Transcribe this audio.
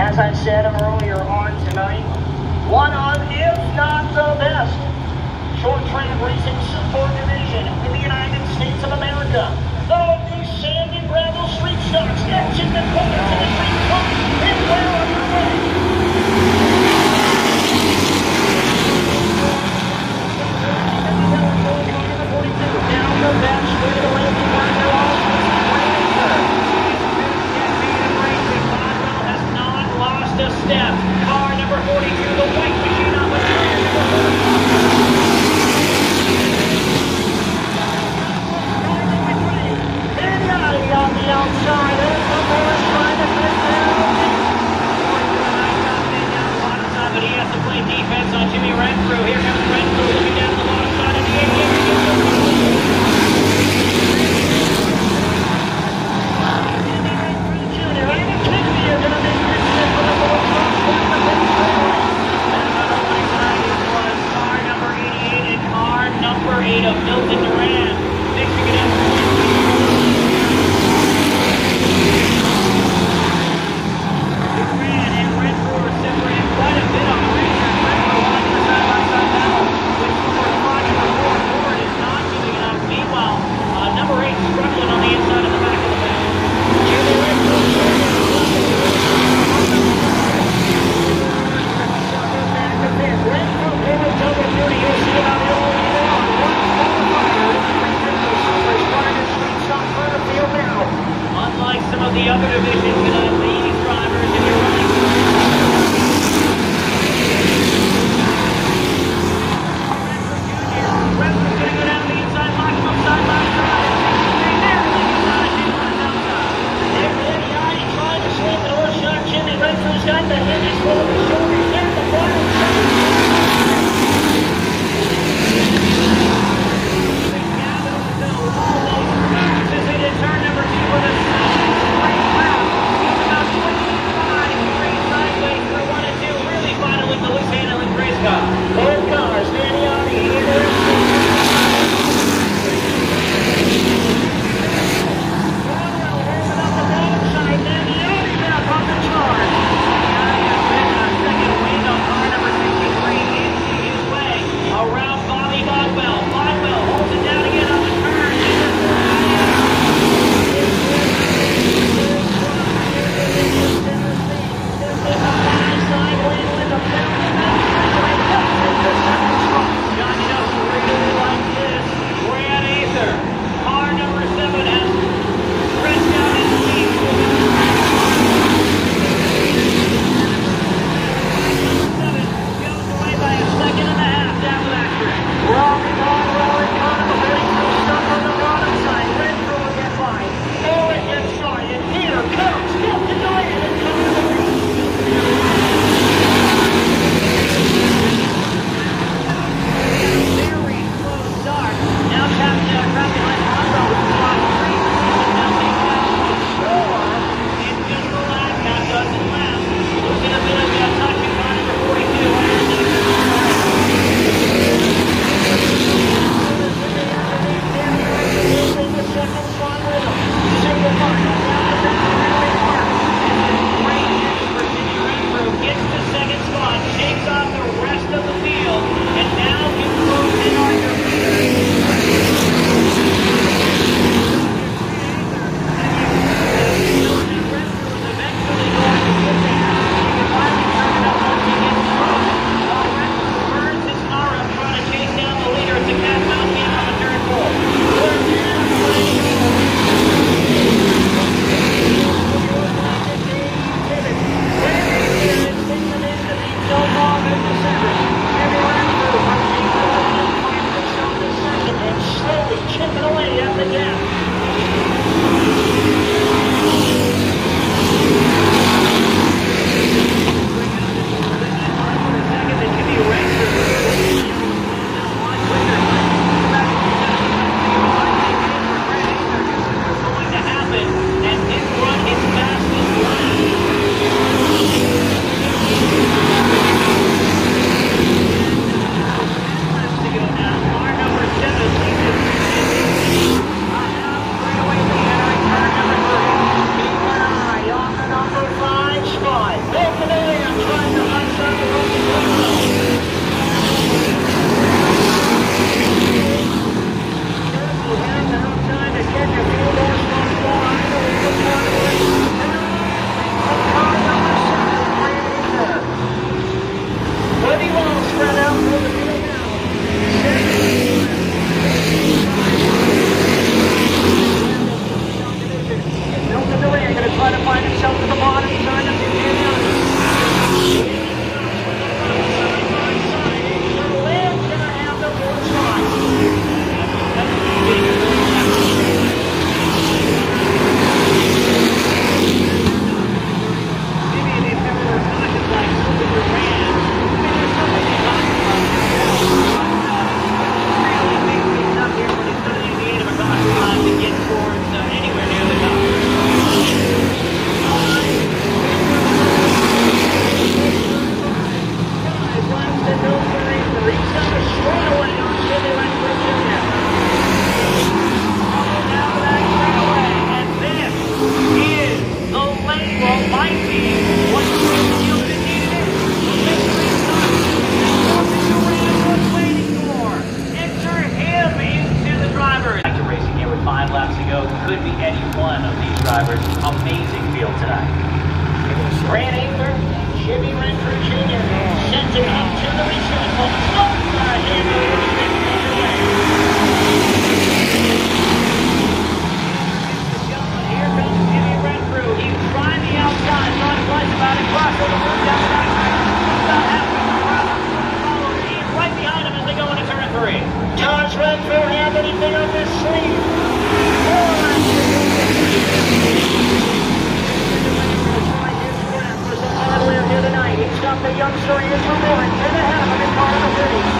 As I said earlier on tonight, one of, if not the best, short track racing support division in the United States of America. The these Sandy gravel street stocks, action that to the Car number 42, the white Grant Aker, Jimmy Renfrew Jr. sends it up to the. Oh, Here comes Jimmy Renfrew. He's trying the outside, not about down the. About halfway across. Follow He's right behind him as they go into turn three. Renfrew have anything up his sleeve here tonight. He's got the youngster Andrew Warren in ahead of him in car number three. For